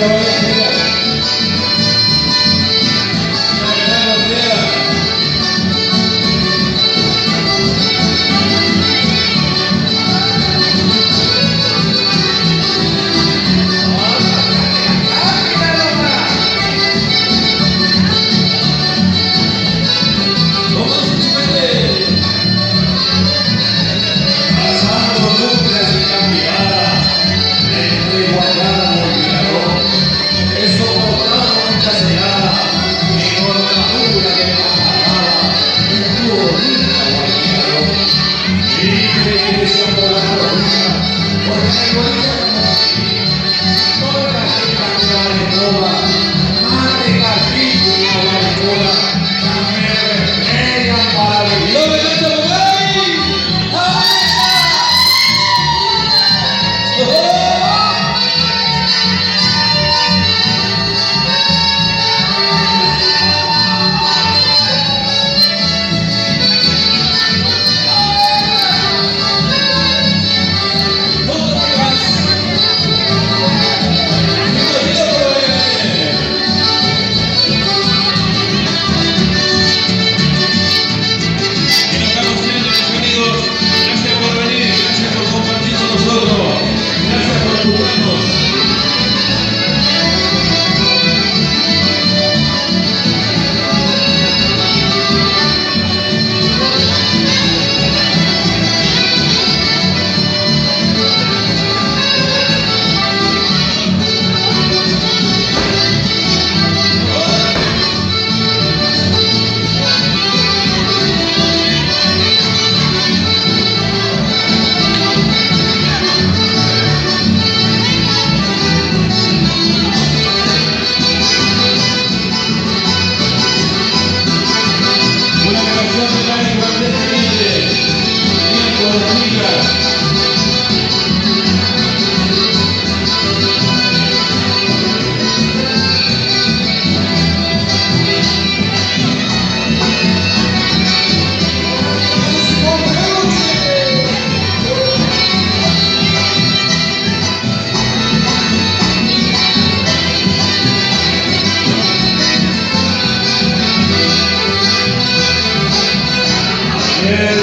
Lord.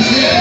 Yeah.